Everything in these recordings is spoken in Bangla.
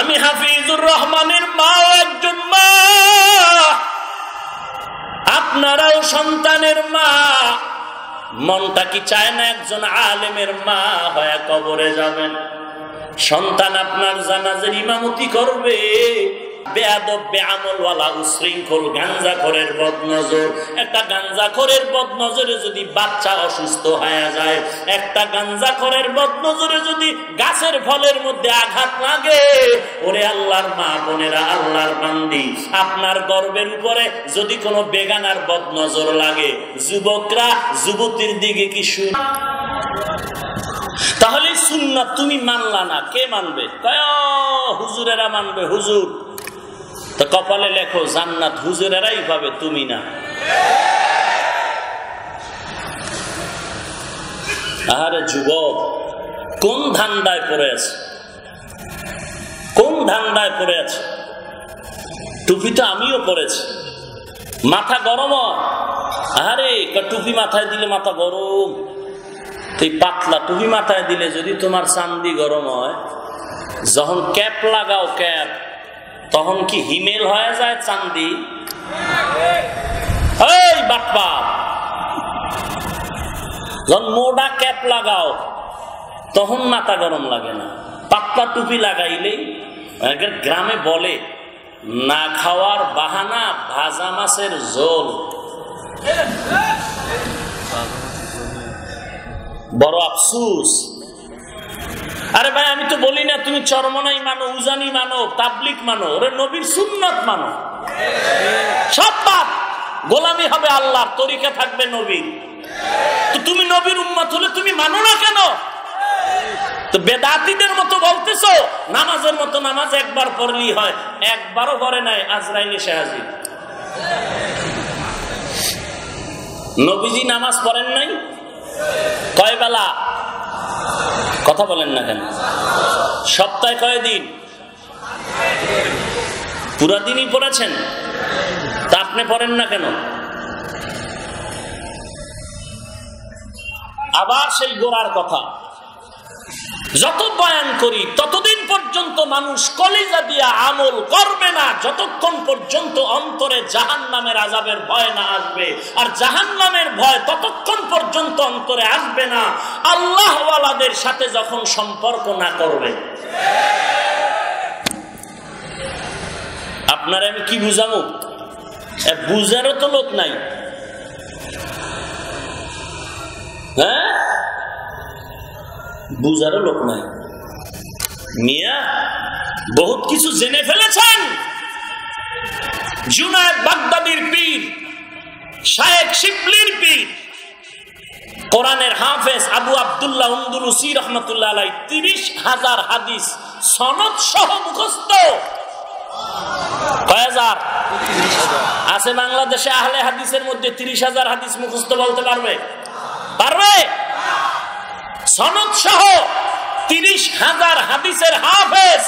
আমি হাফিজুর রহমানের মা একজন মা। আপনারাও সন্তানের মা। মনটা কি চায় না একজন আলেমের মা হয়ে কবরে যাবেন? সন্তান আপনার জানাজের ইমামতি করবে। বেয়াদব উশৃঙ্খল গাঞ্জাখরের বদনজর। একটা গাঞ্জাখরের বদনজরে যদি বাচ্চা অসুস্থ হয়ে যায় একটা গাঞ্জাখরের বদনজরে যদি গাছের ফলের মধ্যে আঘাত লাগে ওরে আল্লাহর মা বোনেরা আল্লাহর বান্দি আপনার গর্বের উপরে যদি কোনো বেগানার বদনজর লাগে যুবকরা যুবতীর দিকে কি শুন তাহলে সুন্নাত তুমি মানলা না। কে মানবে? কয়, "ও, হুজুরেরা মানবে হুজুর। তো কপালে লেখো, জান্নাত হুজুরেরাই পাবে তুমি না। আহারে যুবক, কোন ধান্দায় পড়ে আছে? কোন ধান্দায় পড়ে আছে? টুপি তো আমিও পড়েছি মাথা গরম। আরে টুপি মাথায় দিলে মাথা গরম। তো এই পাতলা টুপি মাথায় দিলে যদি তোমার চান্দি গরম হয়, যখন ক্যাপ লাগাও ক্যাপ তখন কি হিমেল হয়ে যায় চান্দি? এই বাপ্পা যখন মোডা ক্যাপ লাগাও। তখন মাথা গরম লাগে না। পাতলা টুপি লাগাইলেই গ্রামে বলে, না খাওয়ার বাহানা ভাজা মাছের ঝোল। বড় আফসুস। আরে ভাই, আমি তো বলি না, তুমি চরমনাই মানো, উজানি মানো, তাবলিক মানো, ওরে নবীর সুন্নত মানো। সব পাপ গোলামি হবে আল্লাহ তরিকা থাকবে নবীর। তুমি নবীর উম্মত হলে তুমি মানো না কেন? তো বেদাতিদের মতো বলতেছো, নামাজের মতো নামাজ একবার পড়লেই হয়, একবারও করে নাই, আজরাইল হাজির। নবীজি নামাজ পড়েন নাই? কয় বেলা কথা বলেন না কেন? সপ্তাহে কয়েদিন পুরা দিনই পড়েছেন? তা আপনি পড়েন না কেন? আবার সেই গোড়ার কথা। যত বয়ান করি, ততদিন পর্যন্ত মানুষ কলিজা দিয়া আমল করবে না। যতক্ষণ পর্যন্ত অন্তরে জাহান নামের আজাবের ভয় না আসবে, আর জাহান নামের ভয় ততক্ষণ পর্যন্ত অন্তরে আসবে না, আল্লাহওয়ালাদের সাথে যখন সম্পর্ক না করবে। আপনারা আমি কি বুঝাবো? বুঝারও তো লোক নাই। হ্যাঁ? বুঝারও লোক নাই। মিয়া, বহুত কিছু জেনে ফেলেছেন। জুনায়দ বাগদাদির পীর শায়েক শিবলির পীর হাফেজ আবু আলাই তিরিশ হাজার হাদিস সনদ সহ মুখস্থ। আছে বাংলাদেশে আহলে হাদিসের মধ্যে তিরিশ হাজার হাদিস মুখস্থ বলতে পারবে? পারবে? সনদ সহ তিরিশ হাজার হাদিসের হাফেজ।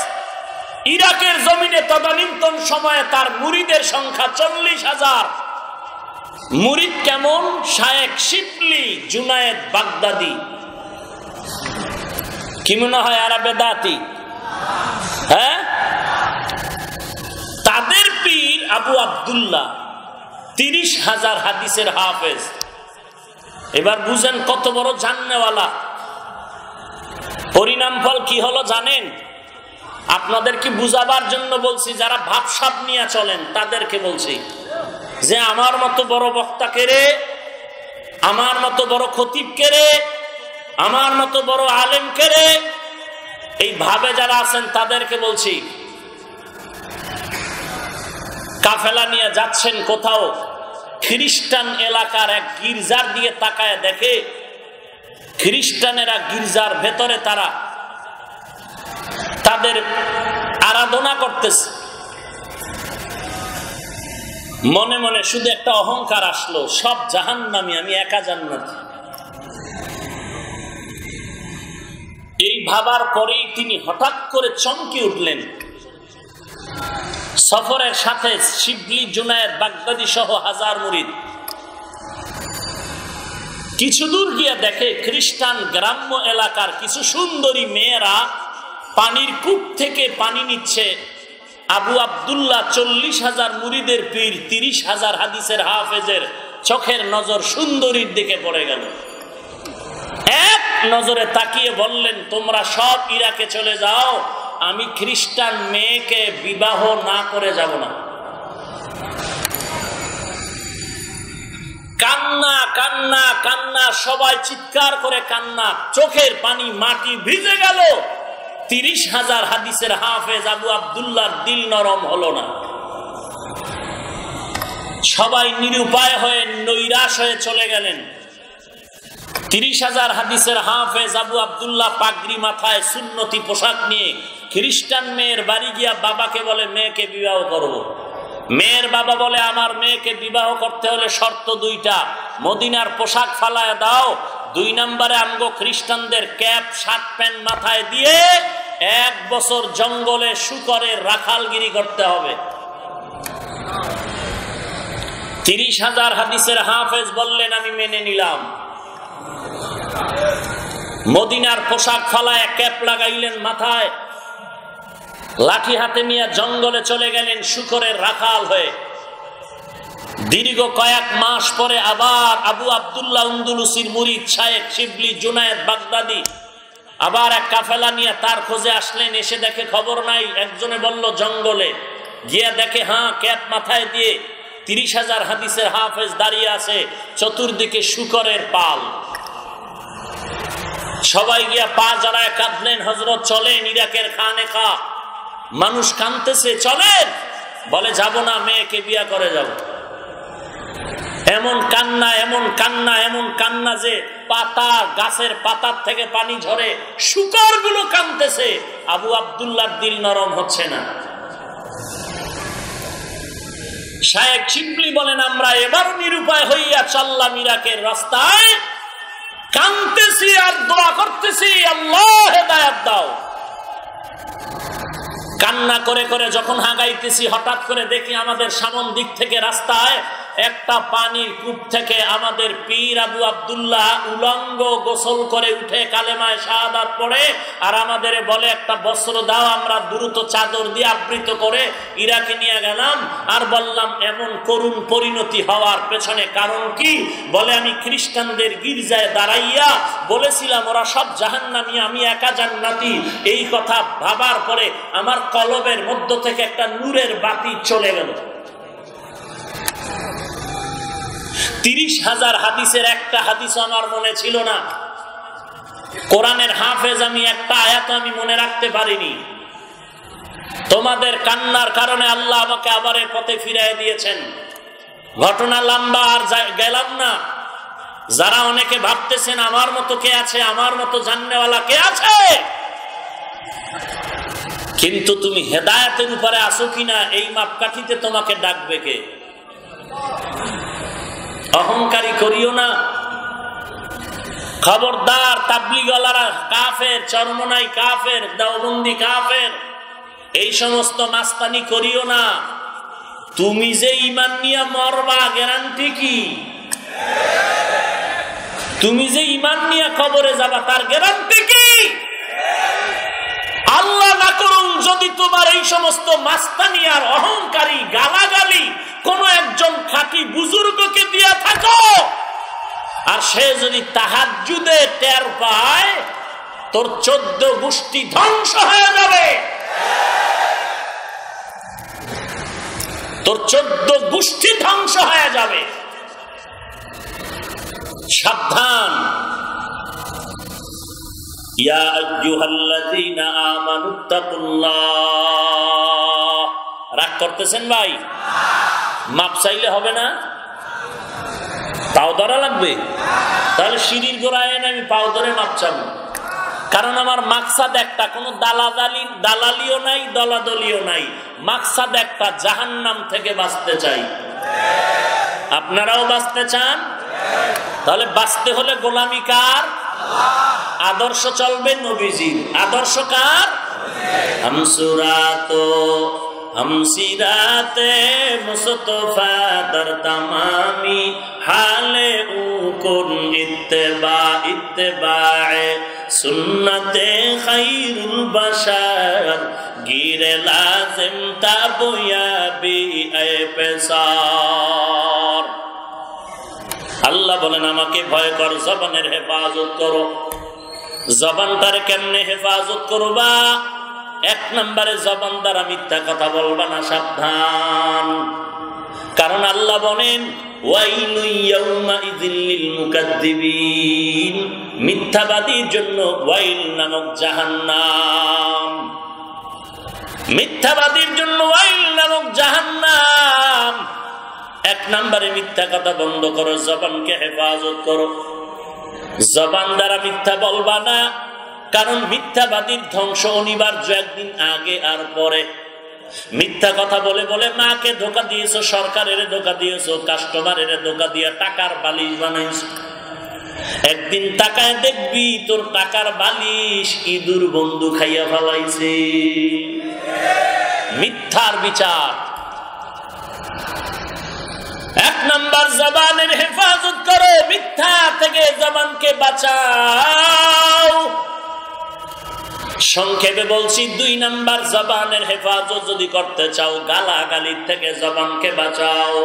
ইরাকের জমিনে তদানীন্তন সময়ে তার মুরিদের সংখ্যা চল্লিশ হাজার। মুরিদ কেমন? শায়েক শিপলি জুনায়েদ বাগদাদি। কি মনে হয় আরবে দাতি? হ্যাঁ? তাদের পীর আবু আবদুল্লাহ, তিরিশ হাজার হাদিসের হাফেজ। এবার বুঝেন কত বড় জাননেওয়ালা। পরিণাম ফল কি হলো জানেন? আপনাদেরকে বুঝাবার জন্য বলছি, যারা ভাবসাব নিয়ে চলেন, তাদেরকে বলছি যে আমার মতো বড় বক্তা কেড়ে আমার মতো বড় খতিব কেড়ে আমার মতো বড় আলেম কেড়ে এই ভাবে যারা আছেন, তাদেরকে বলছি, কাফেলা নিয়ে যাচ্ছেন কোথাও, খ্রিস্টান এলাকার এক গির্জার দিয়ে তাকায় দেখে খ্রিস্টানেরা গির্জার ভেতরে তারা তাদের আরাধনা করতেছে। মনে মনে শুধু একটা অহংকার আসলো, সব জাহান নামি আমি একা জান্নাত। এই ভাবার পরেই তিনি হঠাৎ করে চমকে উঠলেন। সফরের সাথে শিবলি জুনায়ের বাগদাদি সহ হাজার মুরিদ। কিছু দূর গিয়ে দেখে খ্রিস্টান গ্রাম্য এলাকার কিছু সুন্দরী মেয়েরা পানির কূপ থেকে পানি নিচ্ছে। আবু আবদুল্লাহ চল্লিশ হাজার মুরিদের পীর, তিরিশ হাজার হাদিসের হাফেজের চোখের নজর সুন্দরীর দিকে পড়ে গেল। এক নজরে তাকিয়ে বললেন, তোমরা সব ইরাকে চলে যাও, আমি খ্রিস্টান মেয়েকে বিবাহ না করে যাব না। কান্না কান্না কান্না, সবাই চিৎকার করে কান্না, চোখের পানি, মাটি ভিজে গেল। তিরিশ হাজার হাদিসের হাফেজ আবু আবদুল্লার দিল নরম হলো না। সবাই নিরুপায় হয়ে, নৈরাশ হয়ে চলে গেলেন। তিরিশ হাজার হাদিসের হাফেজ আবু আবদুল্লাহ পাগড়ি মাথায় সুন্নতি পোশাক নিয়ে খ্রিস্টান মেয়ের বাড়ি গিয়া বাবাকে বলে, মেয়েকে বিবাহ করব। মেয়ের বাবা বলে, আমার মেয়েকে বিবাহ করতে হলে শর্ত দুইটা। মদিনার পোশাক ফালায় দাও। দুই নম্বরে আমগো খ্রিস্টানদের ক্যাপ, শার্ট, প্যান্ট মাথায় দিয়ে এক বছর জঙ্গলে শুকরের রাখালগিরি করতে হবে। তিরিশ হাজার হাদিসের হাফেজ বললেন, আমি মেনে নিলাম। মদিনার পোশাক ফালায় ক্যাপ লাগাইলেন মাথায়। লাঠি হাতে নিয়ে জঙ্গলে চলে গেলেন শুকরের রাখাল হয়ে। দীর্ঘ কয়েক মাস পরে আবার আবু আবদুল্লাহ উন্দুলুসির মুরিদ শায়েক শিবলি জুনায়েদ বাগদাদি আবার এক কাফেলা নিয়ে তার খোঁজে আসলেন, এসে দেখে খবর নাই। একজনে বলল, জঙ্গলে। গিয়া দেখে হ্যাঁ ক্যাপ মাথায় দিয়ে তিরিশ হাজার হাদিসের হাফেজ দাঁড়িয়ে আছে, চতুর্দিকে শুকরের পাল। সবাই গিয়া পা জড়ায় কাঁদলেন হজরত চলেন, ইরাকের খানে খা মানুষ কানতেছে চলেন! বলে, যাব না, মেয়েকে বিয়া করে যাব। এমন কান্না এমন কান্না এমন কান্না যে পাতা, গাছের পাতার থেকে পানি ঝরে শুকরগুলো কানতেছে আবু আবদুল্লার দিল নরম হচ্ছে না। শায়েক চিপলি বলেন, আমরা এবার নিরুপায় হইয়া চললাম ইরাকের রাস্তায় কানতেছি আর দোয়া করতেছি। আল্লাহ হেদায়াত দাও। কান্না করে করে যখন হাগাইতেছি হঠাৎ করে দেখি আমাদের সামন দিক থেকে রাস্তায় একটা পানির কূপ থেকে আমাদের পীর আবু আবদুল্লাহ উলঙ্গ গোসল করে উঠে কালেমায় শাহাদাত পড়ে, আর আমাদের বলে একটা বস্ত্র দাও, আমরা দ্রুত চাদর দিয়ে আবৃত করে ইরাকে নিয়ে গেলাম, আর বললাম, এমন করুণ পরিণতি হওয়ার পেছনে কারণ কি? বলে, আমি খ্রিস্টানদের গির্জায় দাঁড়াইয়া বলেছিলাম, ওরা সব জাহান্নামি, আমি একা জান্নাতি। এই কথা ভাবার পরে আমার কলবের মধ্য থেকে একটা নূরের বাতি চলে গেল। তিরিশ হাজার হাদিসের একটা হাদিস আমার মনে ছিল না। কোরআনের হাফেজ আমি একটা আয়াত আমি মনে রাখতে পারিনি। তোমাদের কান্নার কারণে আল্লাহ আমাকে আবার পথে ফিরাই দিয়েছেন। ঘটনা লম্বা আর গেলাম না। যারা অনেকে ভাবতেছেন আমার মতো কে আছে, আমার মতো জাননেওয়ালা কে আছে? কিন্তু তুমি হেদায়তের উপরে আসো কিনা, এই মাপকাঠিতে তোমাকে ডাকবে কে? অহংকারী করিও না। খবরদার, তাবলিগলারা, কাফের, চরমনাই কাফের, দেওবন্দি কাফের, এই সমস্ত মাস্তানি করিও না। তুমি যে ইমান নিয়ে মরবা, গ্যারান্টি কি? তুমি যে ইমান নিয়ে খবরে যাবা, তার গ্যারান্টি কি? আল্লাহ না করুন যদি তোমার এই সমস্ত মাস্তানি আর অহংকারী গালাগালি কোন একজন খাঁটি বুজুর্গকে দিয়া থাকো। আর সে যদি তাহার যুদে টের পায়, তোর চোদ্দ গোষ্ঠী ধ্বংস হয়ে যাবে। তোর চোদ্দ গোষ্ঠী ধ্বংস হয়ে যাবে। সাবধান। ইয়া আইয়ুহাল্লাযীনা আমানুত্তাকুল্লাহ রাগ করতেছেন ভাই? মাপ চাইলে হবে না? পাও ধরা লাগবে? তাহলে সিঁড়ির গোড়ায় আমি পাও ধরে মাপ চাবো। কারণ আমার মাকসাদ একটা, কোনো দালাদালি, দালালিও নাই, দলাদলিও নাই। মাকসাদ একটা জাহান নাম থেকে বাঁচতে চাই। আপনারাও বাঁচতে চান? তাহলে বাঁচতে হলে গোলামি কার? আদর্শ চলবে নবীজির। আদর্শ কার? ہم سیرات مصطفیٰ در تمامی حال او کن اتباع اتباع سنت خیر البشر گیر لازم تب یا بی اے پیسار আল্লাহ বলেন আমাকে ভয় কর জবানের হেফাজত করো জবান তার কেমনে হেফাজত করবা এক নম্বরে জবান দ্বারা মিথ্যা কথা বলবা না, সাবধান। কারণ আল্লাহ বলেন জন্য ওয়াইল নামক জাহান্নাম। মিথ্যাবাদীর জন্য ওয়াইল নামক জাহান্নাম। এক নম্বরে মিথ্যা কথা বন্ধ করো, জবানকে হেফাজত করো। জবান দ্বারা মিথ্যা বলবা না কারণ মিথ্যাবাদীর ধ্বংস অনিবার্য একদিন আগে আর পরে। মিথ্যা কথা বলে বলে মাকে ধোকা দিয়েছ, সরকারের ধোকা দিয়েছ কাস্টমারের ধোকা দিয়ে টাকার বালিশ বানাইছো। একদিন টাকায় দেখবি তোর টাকার বালিশ ইঁদুর বন্ধু খাইয়া ফেলাইছে। মিথ্যার বিচার। এক নাম্বার জবানের হেফাজত করো, মিথ্যা থেকে জবানকে বাঁচাও। সংক্ষেপে বলছি দুই নাম্বার জবানের হেফাজত যদি করতে চাও গালাগালির থেকে জবানকে বাঁচাও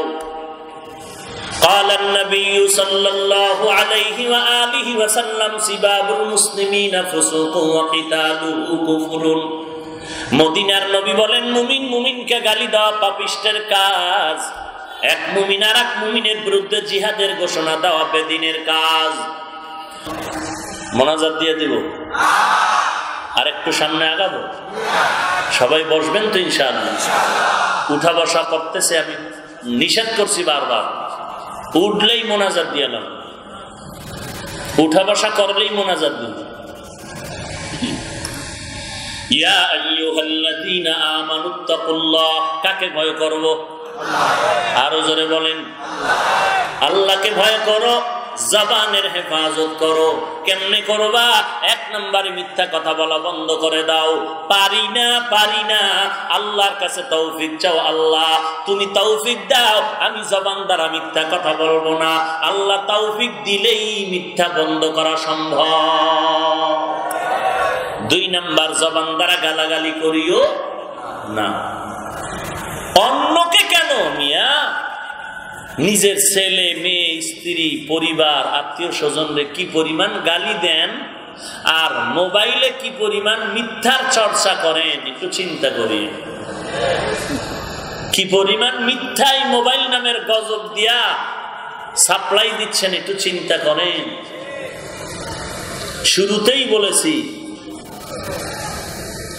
قال النبي صلى الله عليه وآله وسلم سباب المسلمين فسوق وقتاله كفر মদিনার নবী বলেন মুমিন মুমিনকে গালি দেওয়া পাপিষ্টের কাজ এক মুমিন আর এক মুমিনের বিরুদ্ধে জিহাদের ঘোষণা দেওয়া বেদিনের কাজ মোনাজাত দিয়ে দিব আর একটু সামনে আগাবো? সবাই বসবেন তো ইনশাআল্লাহ। উঠা বসা করতেছে, আমি নিষেধ করছি বারবার। উঠলেই মোনাজাত দিয়ালাম উঠা বসা করলেই আইয়ুহাল্লাযীনা আমানুত্তাকুল্লাহ কাকে ভয় করব? আরও জোরে বলেন। আল্লাহকে ভয় করো। জবানের হেফাজত করো। কেমনে করবা? এক নম্বরে মিথ্যা কথা বলা বন্ধ করে দাও। পারি না পারি না। আল্লাহর কাছে তৌফিক চাও আল্লাহ। তুমি তৌফিক দাও। আমি জবান দ্বারা মিথ্যা কথা বলব না। আল্লাহ তৌফিক দিলেই মিথ্যা বন্ধ করা সম্ভব। দুই নাম্বার, জবান দ্বারা গালাগালি করিও না। অন্যকে কেন মিয়া? নিজের ছেলে, মেয়ে, স্ত্রী, পরিবার, আত্মীয় স্বজনরে কি পরিমাণ গালি দেন? আর মোবাইলে কি পরিমাণ মিথ্যার চর্চা করেন? একটু চিন্তা করি কি পরিমাণ মিথ্যাই মোবাইল নামের গজব দিয়া সাপ্লাই দিচ্ছেন, একটু চিন্তা করেন। শুরুতেই বলেছি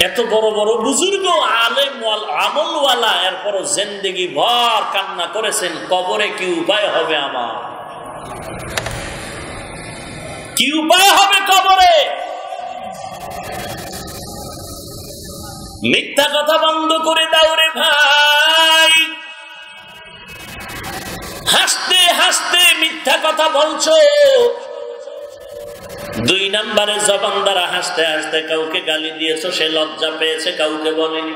এত বড় বড় বুজুর্গ আলেম আমলওয়ালা এরপর জেন্দেগি ভর কান্না করেছেন, কবরে কি উপায় হবে আমার? কি উপায় হবে কবরে? মিথ্যা কথা বন্ধ করে দাও রে ভাই। হাসতে হাসতে মিথ্যা কথা বলছো দুই নম্বরে জবান দ্বারা হাসতে হাসতে কাউকে গালি দিয়েছ, সে লজ্জা পেয়েছে, কাউকে বলেনি।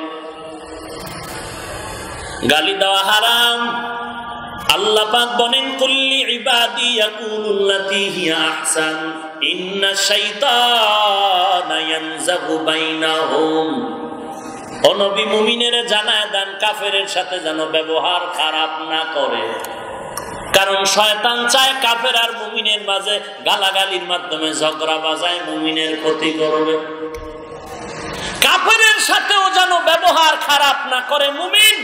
গালি দেওয়া হারাম। কুল্লি মুমিনের জানায় দেন, কাফেরের সাথে যেন ব্যবহার খারাপ না করে। কারণ শয়তান চায় কাফের আর মুমিনের মাঝে গালাগালির মাধ্যমে ঝগড়া বাজায়, মুমিনের ক্ষতি করবে। কাফেরের সাথেও যেন ব্যবহার খারাপ না করে মুমিন।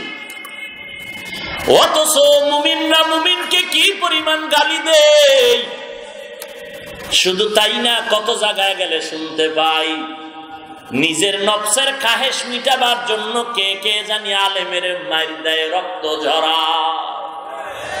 অথচ মুমিনরা মুমিনকে কি পরিমাণ গালি দেয়? শুধু তাই না, কত জায়গায় গেলে শুনতে পাই, নিজের নফসের কাহেস মিটাবার জন্য কে কে জানি আলেমের মারি দেয় রক্ত ঝরা।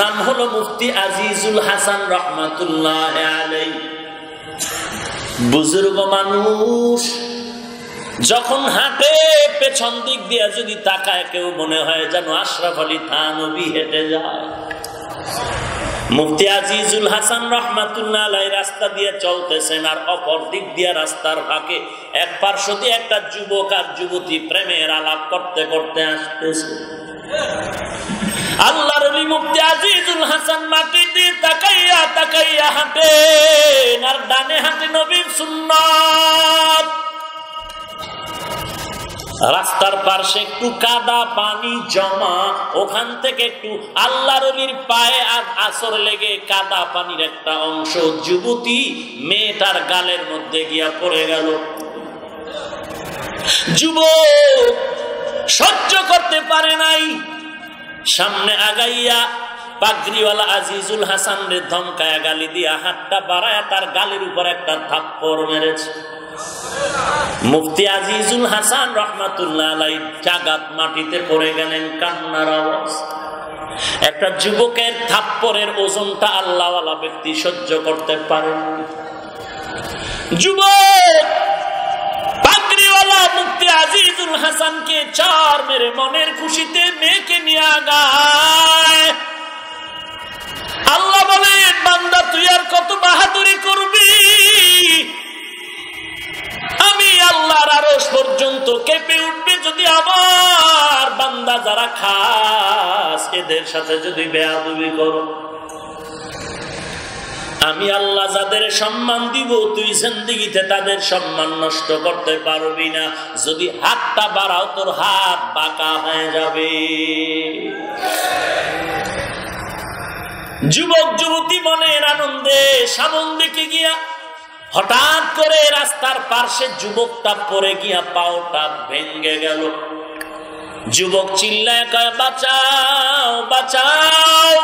নাম হলো মুফতি আজিজুল হাসান রহমাতুল্লাহ আলাই বুজুর্গ মানুষ, যখন হাঁটে, পেছন দিক দিয়ে যদি তাকায়, কেউ মনে হয় যেন আশরাফ আলী থানবী হেঁটে যায়। মুফতি আজিজুল হাসান রহমাতুল্লাহ রাস্তা দিয়ে চলতেছেন আর অপর দিক দিয়ে রাস্তার ফাঁকে এক পার্শ্ব একটা যুবক আর যুবতী প্রেমের আলাপ করতে করতে আসতেছে। আল্লাহর অলি মুফতি আজিজুল হাসান মাটিতে তাকাইয়া তাকাইয়া হাঁটেন, আর ডানে হাঁটে নবীর সুন্নাত। রাস্তার পাশে একটু কাদা পানি জমা, ওখান থেকে একটু আল্লাহর পায়ে আর আসর লেগে কাদা পানির একটা অংশ যুবতী মেয়েটার গালের মধ্যে গিয়া পড়ে গেল। যুবক, সহ্য করতে পারে নাই। সামনে আগাইয়া পাগড়িওয়ালা আজিজুল হাসান রে ধমকায়া গালি দিয়া হাতটা বাড়ায় তার গালের উপর একটা থাপ্পড় মেরেছে। মুফতি আজিজুল হাসান রহমাতুল্লাহ আলাই জাগাত মাটিতে পড়ে গেলেন, কান্নার আওয়াজ। একটা যুবকের থাপ্পরের ওজনটা আল্লাহওয়ালা ব্যক্তি সহ্য করতে পারেন যুবক! মুফতি আজিজুল হাসানকে চার মেরে মনের খুশিতে মেয়েকে নিয়ে আগায়। আল্লাহ বলেন, বান্দা, তুই আর কত বাহাদুরি করবি? আমি আল্লাহর আরস পর্যন্ত কেঁপে উঠবে যদি আমার বান্দা যারা খাস, এদের সাথে যদি বেয়াদুবি করো। আমি আল্লাহ যাদের সম্মান দিব, তুই জিন্দিগিতে তাদের সম্মান নষ্ট করতে পারবি না। যদি হাতটা বাড়াও, তোর হাত বাঁকা হয়ে যাবে। যুবক, যুবতী মনের আনন্দে সামন দিকে গিয়া হঠাৎ করে রাস্তার পার্শ্বে যুবকটা পরে গিয়া পাওটা ভেঙ্গে গেল। যুবক চিল্লায় বাঁচাও বাঁচাও।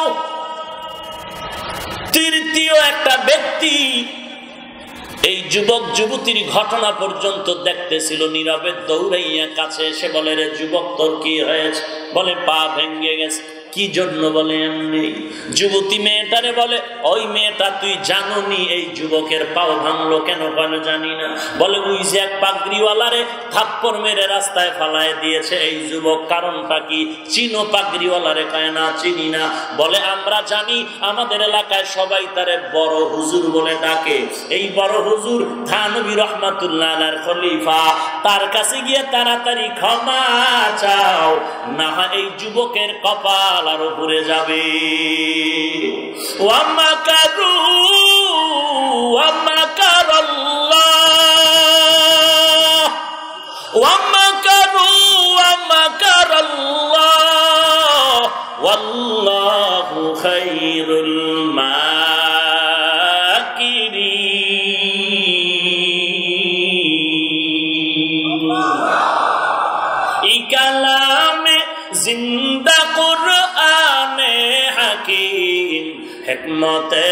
তৃতীয় একটা ব্যক্তি এই যুবক যুবতীর ঘটনা পর্যন্ত দেখতেছিল, নীরবে দৌড়াইয়া কাছে এসে বলে, রে যুবক, তোর কি হয়েছে? বলে, পা ভেঙ্গে গেছে। কি জন্য বলে এমনি? যুবতী মেয়েটারে বলে, ওই মেয়েটা তুই জানুনি, এই যুবকের পাও ভাঙলো কেন কেন জানি না। বলে, ওই যে এক পাগড়িওয়ালারে থাপ্পর মেরে রাস্তায় ফালায় দিয়েছে, এই যুবক কারণটা কি? চিনো পাগড়িওয়ালারে কয় না, চিনি না। বলে, আমরা জানি, আমাদের এলাকায় সবাই তারে বড় হুজুর বলে ডাকে। এই বড় হুজুর থানবী রহমাতুল্লাহ খলিফা, তার কাছে গিয়ে তাড়াতাড়ি ক্ষমা চাও। না এই যুবকের কপাল আরও উপরে যাবে। আল্লাহ ওয়ামাকারু ওয়ামাকার আল্লাহ ওয়াল্লাহু খায়রুল মাকিরিন হিকমতে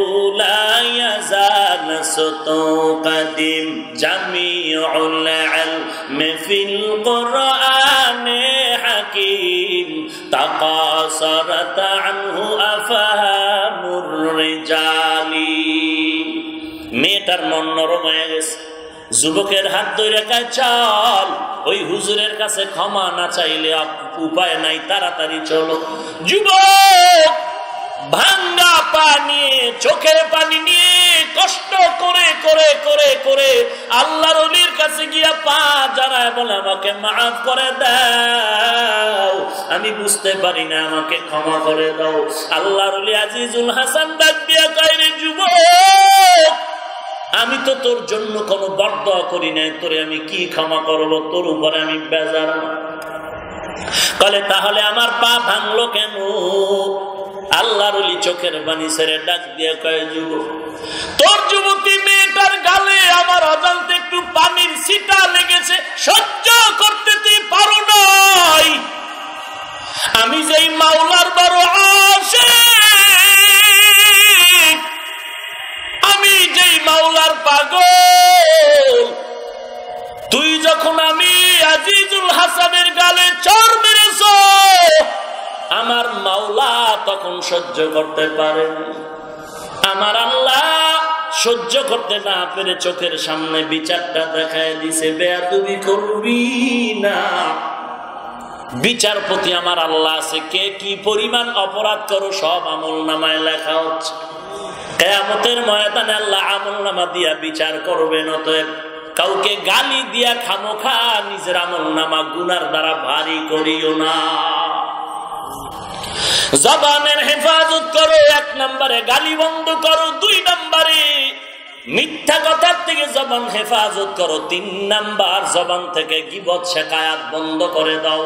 উলায়া জান সতো কদিম জামিউল ইলম ফিল কোরআনে হাকিম তাকাসরত আনহু আফহামুর রিজালি। মেয়েটার মন নরম হয়ে গেছে। যুবকের হাত ধরে কায়, চল, ওই হুজুরের কাছে ক্ষমা না চাইলে উপায় নাই, তাড়াতাড়ি চলো। যুবক ভাঙ্গা পানি চোখের পানি নিয়ে কষ্ট করে করে করে করে আল্লাহর অলির কাছে গিয়া পা জানায় বলে, আমাকে মাফ করে দাও। আমি বুঝতে পারি না, আমাকে ক্ষমা করে দাও। আল্লাহর অলি আজিজুল হাসান ডাক দিয়া কয় যুবক, আমি তো তোর জন্য কোনো বর্দ করি নাই। তোরে আমি কি ক্ষমা করব? তোর উপরে আমি বেজার বলে তাহলে আমার পা ভাঙলো কেন? আল্লাহর অলি চোখের বাণী ছেড়ে ডাক দিয়ে কয়ে যুব তোর যুবতী মেয়েটার গালে আমার অজান্তে একটু পানির সিটা লেগেছে, সহ্য করতে তুই পারো নাই। আমি যেই মাওলার বড় আসে আমি যেই মাওলার পাগল, তুই যখন আমি আজিজুল হাসানের গালে চর মেরেছ আমার মাওলা তখন সহ্য করতে পারে। আমার আল্লাহ সহ্য করতে না পেরে চোখের সামনে বিচারটা দেখায় দিছে, বেয়াদুবি করবি না। বিচারপতি আমার আল্লাহ আছে, কে কি পরিমাণ অপরাধ করো সব আমল নামায় লেখা হচ্ছে। কেয়ামতের ময়দানে আল্লাহ আমল নামা দিয়া বিচার করবেন, অতএব কাউকে গালি দিয়া খামোখা নিজের আমল নামা গুনার দ্বারা ভারী করিও না। জবানের হেফাজত করো, এক নম্বরে গালি বন্ধ করো, দুই নম্বরে মিথ্যা কথার থেকে জবান হেফাজত করো, তিন নাম্বার জবান থেকে গিবত, শেখায়াত বন্ধ করে দাও।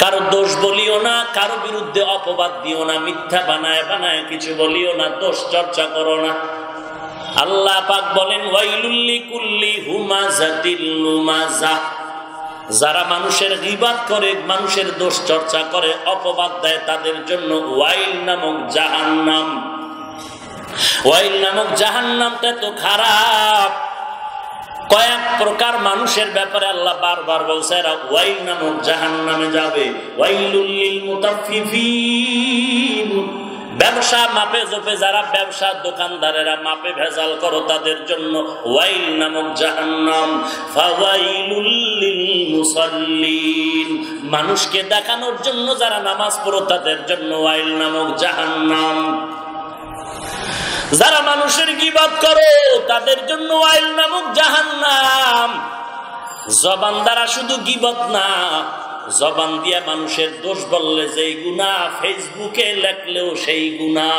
কারও দোষ বলিও না, কারও বিরুদ্ধে অপবাদ দিও না, মিথ্যা বানায় বানায় কিছু বলিও না, দোষ চর্চা করো না। আল্লাহ পাক বলেন ওয়াইলুল্লি কুল্লি হুমাজাতিল লুমাজা যারা মানুষের গিবাদ করে, মানুষের দোষ চর্চা করে, অপবাদ দেয়, তাদের জন্য ওয়াইল নামক জাহান্নাম। ওয়াইল নামক জাহান্নামটা তো খারাপ। কয়েক প্রকার মানুষের ব্যাপারে আল্লাহ বারবার বলছে, এরা ওয়াইল নামক জাহান নামে যাবে ওয়াইলুল্লিল মুতাফফিফিন। ব্যবসা মাপে জোপে, যারা ব্যবসা দোকানদারেরা মাপে ভেজাল করো, তাদের জন্য ওয়াইল নামক জাহান্নাম। মুসাল্লিন মানুষকে দেখানোর জন্য যারা নামাজ পড়ো, তাদের জন্য ওয়াইল নামক জাহান্নাম। যারা মানুষের গিবাদ করো, তাদের জন্য আইল নামক জাহান্নাম। জবান দ্বারা শুধু গিবত না জবান দিয়া মানুষের দোষ বললে যেই গুণা, ফেসবুকে লেখলেও সেই গুণা।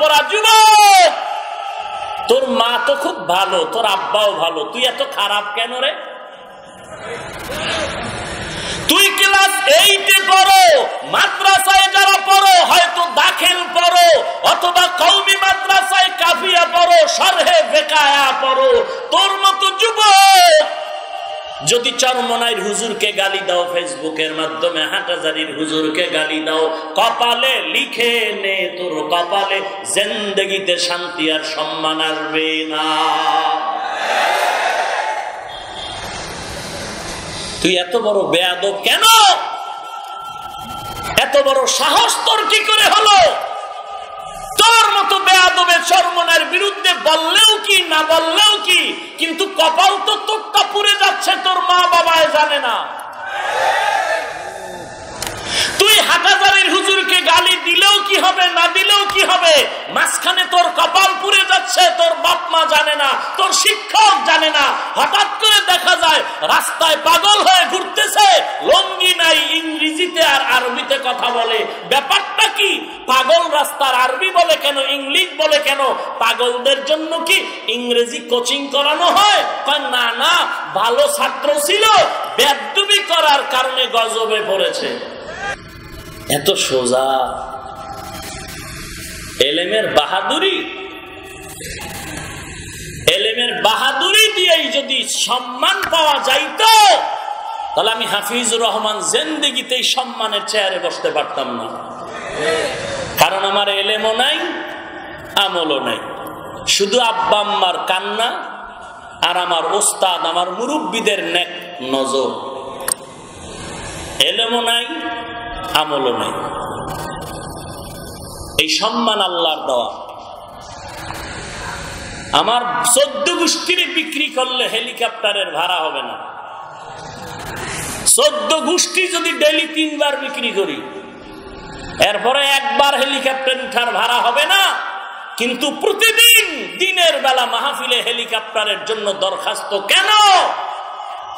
পরা যুবক! তোর মা তো খুব ভালো, তোর আব্বাও ভালো। তুই এত খারাপ কেন রে? তুই ক্লাস এইটে পড়ো, মাদ্রাসায় যারা পড়ো, হয়তো দাখিল পড়ো, অথবা কৌমি মাদ্রাসায় কাফিয়া পড়ো, সরহে বেকায়া পড়ো। তোর মতো যুবক যদি চরমনাইর হুজুরকে গালি দাও ফেসবুকের মাধ্যমে, হাটাজারির হুজুরকে গালি দাও, কপালে লিখে নে তোর কপালে, জিন্দগিতে শান্তি আর সম্মান আসবে না। তুই এত বড় বেয়াদব কেন? এত বড় সাহস তোর কি করে হলো? তোর মতো বেয়াদবে চর্মনার বিরুদ্ধে বললেও কি, না বললেও কি? কিন্তু কপাল তো তোরটা পুড়ে যাচ্ছে, তোর মা বাবায় জানে না। তুই হাটাজারির হুজুরকে গালি দিলেও কি হবে, না দিলেও কি হবে? মাঝখানে তোর কপাল পুড়ে যাচ্ছে, তোর বাপ মা জানে না, তোর শিক্ষক জানে না। হঠাৎ করে দেখা যায়, রাস্তায় পাগল হয়ে ঘুরতেছে, লঙ্গি নাই, ইংরেজিতে আর আরবিতে কথা বলে। ব্যাপারটা কি? পাগল রাস্তার আরবি বলে কেন, ইংলিশ বলে কেন? পাগলদের জন্য কি ইংরেজি কোচিং করানো হয়? না না, ভালো ছাত্র ছিল, বেদবি করার কারণে গজবে পড়েছে। এত সোজা। এলেমের বাহাদুরি। এলেমের বাহাদুরি দিয়েই যদি সম্মান পাওয়া যাইত, তাহলে আমি হাফিজুর রহমান জেন্দিগিতে সম্মানের চেয়ারে বসতে পারতাম না। কারণ আমার এলেমও নাই, আমলও নাই। শুধু আব্বা আম্মার কান্না আর আমার ওস্তাদ, আমার মুরব্বীদের নেক নজর। এলেমও নাই আমলও নাই। এই সম্মান আল্লাহর দেওয়া। আমার চোদ্দ গোষ্ঠীর বিক্রি করলে হেলিকপ্টারের ভাড়া হবে না। চোদ্দ গোষ্ঠী যদি ডেলি তিনবার বিক্রি করি, এরপরে একবার হেলিকপ্টার উঠার ভাড়া হবে না, কিন্তু প্রতিদিন দিনের বেলা মাহফিলে হেলিকপ্টারের জন্য দরখাস্ত কেন?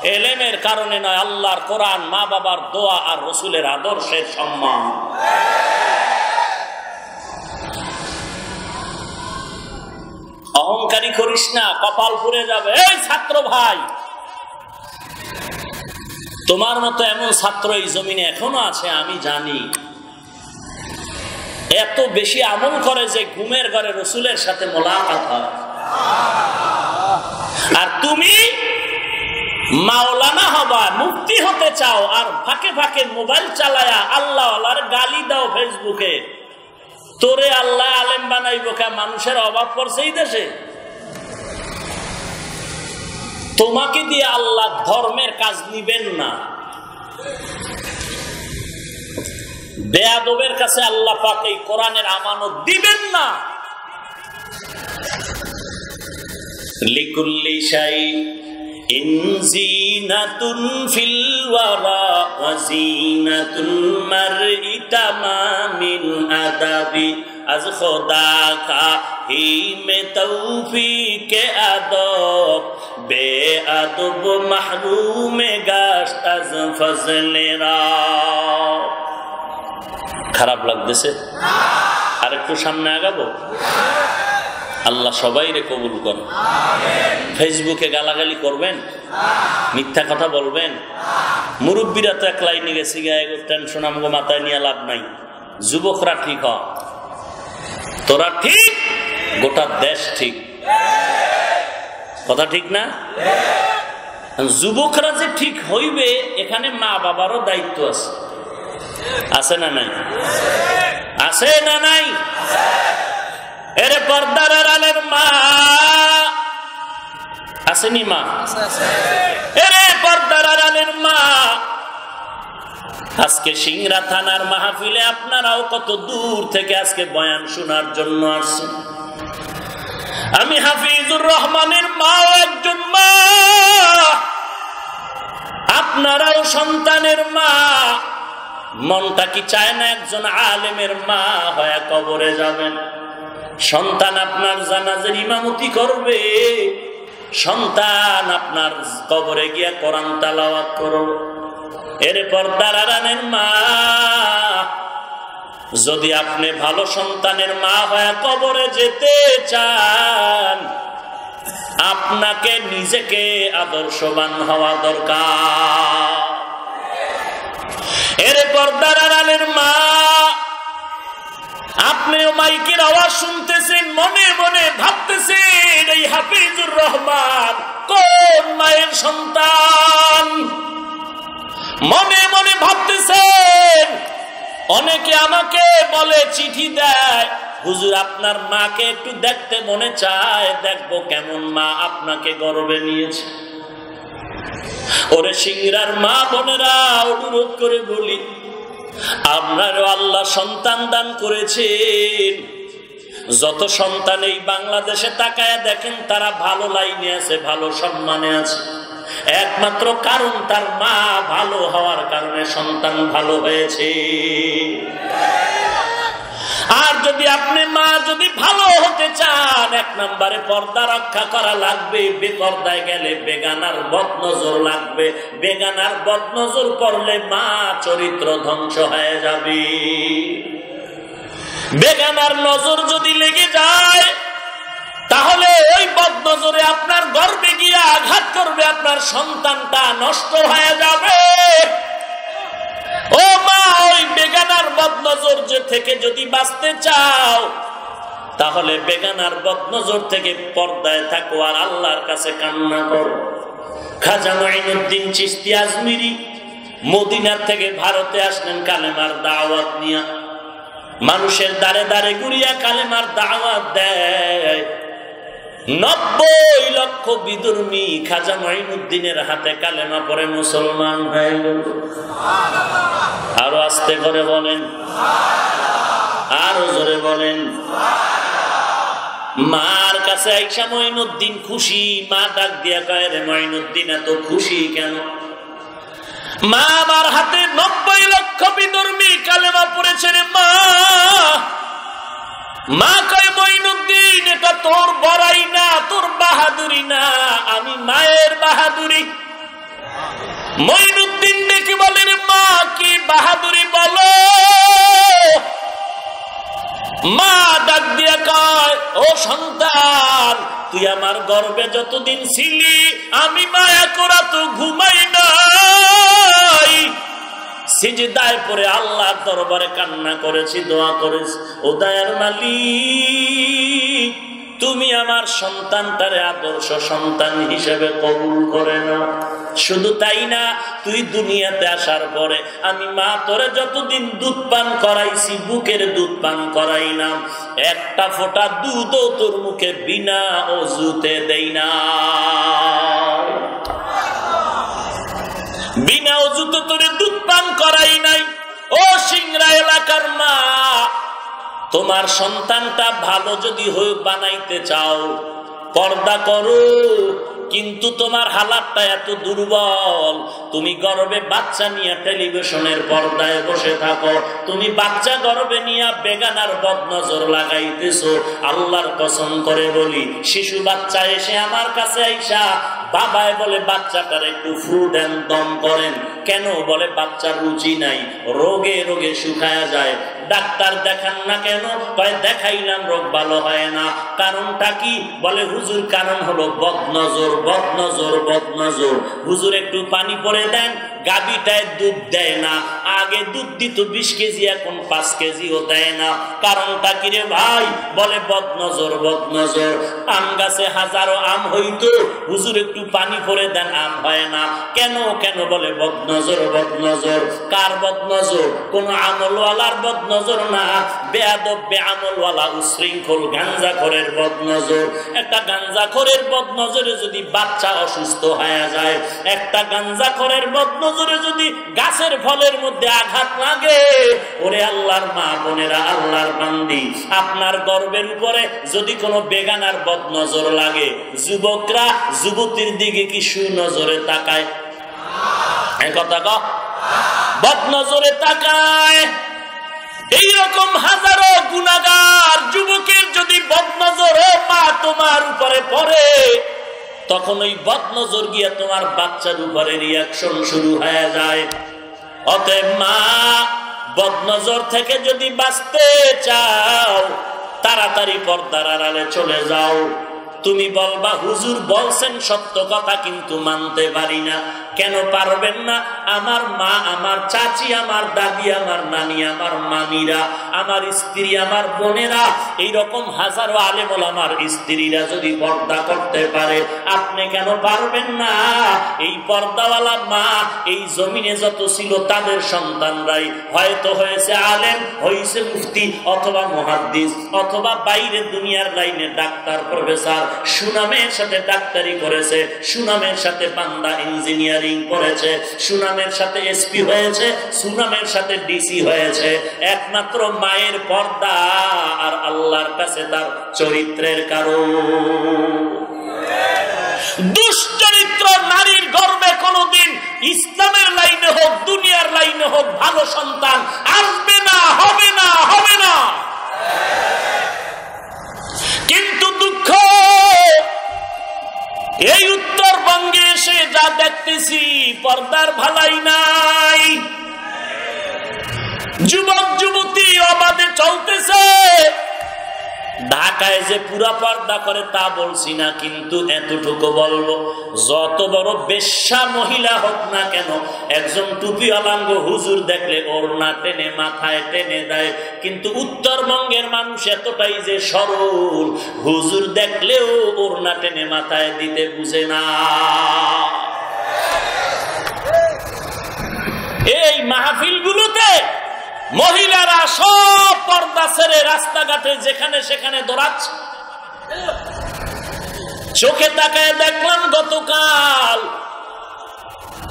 এলেমের কারণে নয়, আল্লাহর কোরআন, মা বাবার দোয়া আর রসুলের আদর্শের সম্মান। অহংকারী করিস না, কপাল পুড়ে যাবে। এই ছাত্র ভাই, তোমার মতো এমন ছাত্র এই জমিনে এখনও আছে, আমি জানি। এত বেশি আমল করে যে ঘুমের ঘরে রসুলের সাথে মোলাকাত হয়। আর তুমি মাওলানা হবা মুক্তি হতে চাও আর ফাঁকে ফাঁকে মোবাইল চালায়া আল্লাহ আল্লাহর গালি দাও ফেসবুকে। তোরে আল্লাহ আলেম বানাইব কা, মানুষের অভাব পড়ছে এই দেশে। তোমাকে দিয়ে আল্লাহ ধর্মের কাজ নিবেন না। বেয়াদবের কাছে আল্লাহ পাক এই কোরআনের আমানত দিবেন না। লিকুল্লি শাই ইনজিনাতুন ফিল ওয়ারা ওয়াজিনাতুল মারই তামামিল আদাবি। আজ খোদা কা হি মে তৌফিকে আদব। বে আদব মাহরুমে গাশত আজ ফজলেরা খারাপ লাগতেছে? আর একটু সামনে আগাবো? আল্লাহ সবাই রে কবুল কর ফেসবুকে গালাগালি করবেন, মিথ্যা কথা বলবেন। মুরব্বীরা তো এক লাইনে গেছি, গায়ে টেনশন আমাকে মাথায় নিয়ে লাভ নাই। যুবকরা ঠিক হ। তোরা ঠিক, গোটা দেশ ঠিক। কথা ঠিক না? যুবকরা যে ঠিক হইবে, এখানে মা বাবারও দায়িত্ব আছে। আছে না নাই? আছে না নাই? এরে পর্দার আলের মা। আসেনি মা? এরে পর্দার আলের মা। আজকে সিংরা থানার মাহফিলে আপনারাও কত দূর থেকে আজকে বয়ান শোনার জন্য আসছেন। আমি হাফিজুর রহমানের মাও একজন মা। আপনারাও সন্তানের মা। মনটা কি চায় না একজন আলেমের মা হয়ে কবরে যাবেন? সন্তান আপনার জানাজের ইমামতি করবে। সন্তান আপনার কবরে গিয়া কোরআন তালাওয়াত করবে এরপর দারানের মা। যদি আপনি ভালো সন্তানের মা হয়ে কবরে যেতে চান, আপনাকে নিজেকে আদর্শবান হওয়া দরকার। এরপর দারানের মা। আপনিও মাইকের আওয়াজ শুনতেছেন, মনে মনে ভাবতেছেন, এই হাফিজুর রহমান কোন মায়ের সন্তান? মনে মনে ভাবতেছেন, অনেকে আমাকে বলে, চিঠি দেয়। হুজুর, আপনার মাকে একটু দেখতে মনে চায়, দেখব কেমন মা আপনাকে গর্বে নিয়েছে। ওরে সিংরার মা বোনেরা অনুরোধ করে বলি আপনারও আল্লাহ সন্তান দান করেছেন। যত সন্তান এই বাংলাদেশে তাকায় দেখেন, তারা ভালো লাইনে আছে, ভালো সম্মানে আছে। একমাত্র কারণ তার মা ভালো হওয়ার কারণে সন্তান ভালো হয়েছে। আর যদি আপনি মা যদি ভালো হতে চান, এক নম্বরে পর্দা রক্ষা করা লাগবে, বেপর্দায় গেলে বেগানার বদনজর লাগবে। বেগানার বদনজর করলে মা চরিত্র ধ্বংস হয়ে যাবে। বেগানার নজর যদি লেগে যায়, তাহলে ওই বদনজরে আপনার গর্বে গিয়ে আঘাত করবে, আপনার সন্তানটা নষ্ট হয়ে যাবে। ওই বেগানার বদনজর যে থেকে যদি বাঁচতে চাও, তাহলে বেগানার বদনজর থেকে পর্দায় থাকো আর আল্লাহর কাছে কান্না করো। খাজা মাইনুদ্দিন চিস্তি আজমিরি মদিনার থেকে ভারতে আসলেন কালেমার দাওয়াত নিয়া। মানুষের দাঁড়ে দাঁড়ে গুড়িয়া কালেমার দাওয়াত দেয়। নব্বই লক্ষ বিদুর্মী খাজা মাইনুদ্দিনের হাতে কালেমা পরে মুসলমান হয়ে গেল। আরও আস্তে করে বলেন। আরও জোরে বলেন। মার কাছে আইসা মঈনুদ্দিন খুশি, মা ডাক দিয়া কয়, রে মঈনুদ্দিন, এত খুশি কেন? মা আমার হাতে নব্বই লক্ষ বিদর্মী কালেমা পড়েছে রে মা। মা কয়, মঈনুদ্দিন, এটা তোর বড়াই না, তোর বাহাদুরি না, আমি মায়ের বাহাদুরি। মঈনুদ্দিন দেখি বলেন মা, কি বাহাদুরি বলো? মা ডাক দিয়া কয়, ও সন্তান, তুই আমার গর্বে যতদিন ছিলি, আমি মায়া করা তো ঘুমাই নাই। সিজদায় পরে আল্লাহর দরবারে কান্না করেছি, দোয়া করেছি। ও দয়ার মালিক, তুমি আমার সন্তানটারে আদর্শ সন্তান হিসেবে কবুল করে না শুধু তাই না, তুই দুনিয়াতে আসার পরে আমি মা তোরে যতদিন দুধ পান করাইছি, বুকের দুধ পান করাইলাম। একটা ফোঁটা দুধও তোর মুখে বিনা অজুতে দেই না। করাই নাই। ও সিংরা এলাকার মা, তোমার সন্তানটা ভালো যদি হয়ে বানাইতে চাও, পর্দা করো। কিন্তু তোমার হালাতটা এত দুর্বল। তুমি গর্বে বাচ্চা নিয়ে টেলিভিশনের পর্দায় বসে থাকো। তুমি বাচ্চা গর্বে নিয়ে বেগানার বদনজর লাগাইতেছো। আল্লাহর কসম করে বলি, শিশু বাচ্চা এসে আমার কাছে আইসা, বাবায় বলে, বাচ্চাটার একটু ফুড অ্যান্ড দম করেন। কেন? বলে, বাচ্চার রুচি নাই। রোগে রোগে শুকায়া যায়। ডাক্তার দেখান না কেন? কয়, দেখাইলাম, রোগ ভালো হয় না। কারণটা কি? বলে, হুজুর, কারণ হলো বদনজর বদনজর বদনজর। হুজুর, একটু পানি পরে দেন গাবিটায় দুধ দেয় না। আগে দুধ দিত, বিশ কেজি, এখন পাঁচ কেজিও দেয় না। কারণটা কি রে ভাই? বলে, বদনজর বদনজর। আম গাছে হাজারো আম হইতো। হুজুর, একটু পানি পরে দেন, আম হয় না। কেন কেন? বলে, বদনজর বদনজর। কার বদনজর? কোন আমলওয়ালার বদনজর না, বেয়াদব বেআমলওয়ালা উশৃঙ্খল গাঞ্জাখরের বদনজর। একটা গাঞ্জাখরের বদনজরে যদি বাচ্চা অসুস্থ হয়ে যায়, একটা গাঞ্জাখরের বদনজরে যদি গাছের ফলের মধ্যে আঘাত লাগে, ওরে আল্লাহর মা বোনেরা, আল্লাহর বান্দি, আপনার গর্বের উপরে যদি কোনো বেগানার বদনজর লাগে, যুবকরা যুবতীর দিকে কি সুনজরে তাকায়? কথা বদনজরে তাকায়। এইরকম হাজারো গুণাগার যুবকের যদি বদনজর ও মা তোমার উপরে পড়ে, তখন ওই বদনজর গিয়া তোমার বাচ্চার উপরে রিয়াকশন শুরু হয়ে যায়। অতএব মা, বদনজর থেকে যদি বাঁচতে চাও, তাড়াতাড়ি পর্দার আড়ালে চলে যাও। তুমি বলবা, হুজুর বলছেন সত্য কথা, কিন্তু মানতে পারি না। কেন পারবেন না? আমার মা, আমার চাচি, আমার দাদি, আমার নানি, আমার মামিরা, আমার স্ত্রী, আমার বোনেরা, এইরকম হাজারো আলেমল আমার স্ত্রীরা যদি পর্দা করতে পারে, আপনি কেন পারবেন না? এই পর্দাওয়ালা মা, এই জমিনে যত ছিল তাদের সন্তানরাই হয়তো হয়েছে আলেম, হয়েছে মুফতি, অথবা মহাদ্দিস, অথবা বাইরে দুনিয়ার লাইনে ডাক্তার, প্রফেসর সুনামের সাথে ডাক্তারি করেছে, সুনামের সাথে বান্দা ইঞ্জিনিয়ারিং করেছে, সুনামের সাথে এসপি হয়েছে, সুনামের সাথে ডিসি হয়েছে। একমাত্র মায়ের পর্দা আর আল্লাহর কাছে তার চরিত্রের কারণ। দুশ্চরিত্র নারীর গর্বে কোনদিন ইসলামের লাইনে হোক, দুনিয়ার লাইনে হোক, ভালো সন্তান আসবে না, হবে না হবে না। এই উত্তরবঙ্গে এসে যা দেখতেছি পর্দার ভালাই ঢাকায় যে পুরা পর্দা করে তা বলছি না, কিন্তু এতটুকু বলব, যত বড় বেশ্যা মহিলা হোক না কেন, একজন টুপি অলাঙ্গ হুজুর দেখলে ওর না টেনে, মাথায় টেনে দেয়, কিন্তু উত্তরবঙ্গের মানুষ এতটাই যে সরল, হুজুর দেখলেও ওর না টেনে মাথায় দিতে বুঝে না। এই মাহফিল গুলোতে মহিলারা সব পর্দা ছেড়ে রাস্তাঘাটে যেখানে সেখানে দৌড়াচ্ছে। চোখে তাকায় দেখলাম গতকাল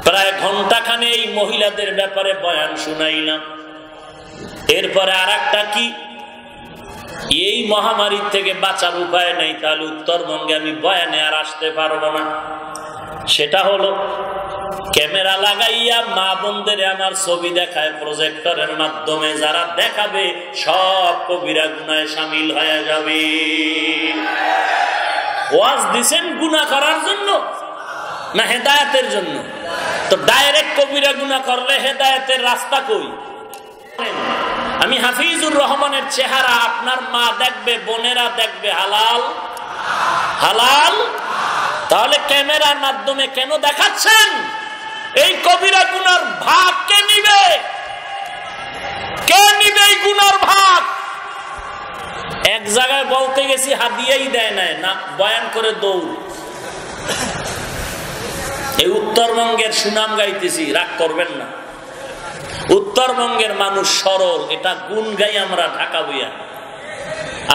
প্রায় ঘন্টাখানে এই মহিলাদের ব্যাপারে বয়ান শুনাইলাম। এরপরে আর একটা কি? এই মহামারীর থেকে বাঁচার উপায় নেই, তাহলে উত্তরবঙ্গে আমি বয়ানে আর আসতে পারব না। সেটা হলো, ক্যামেরা লাগাইয়া মা বোনদের আমার ছবি দেখায় প্রজেক্টরের মাধ্যমে যারা দেখাবে, সব কবিরা গুনায় সামিল হয়ে যাবে। ওয়াজ দিছেন গুণা করার জন্য না হেদায়তের জন্য? তো ডাইরেক্ট কবিরা গুণা করলে হেদায়তের রাস্তা কই? আমি হাফিজুর রহমানের চেহারা আপনার মা দেখবে, বোনেরা দেখবে, হালাল? হালাল? তাহলে ক্যামেরার মাধ্যমে কেন দেখাচ্ছেন? এই কবিরা গুনার ভাগ কে নিবে? কে নিবে এই গুনার ভাগ? এক জায়গায় বলতে গেছি, হাদিয়াই দেয় নাই, না, বয়ান করে দৌড়। এই উত্তরবঙ্গের সুনাম গাইতেছি, রাগ করবেন না। উত্তরবঙ্গের মানুষ সরল, এটা গুণ গাই আমরা ঢাকা বইয়া।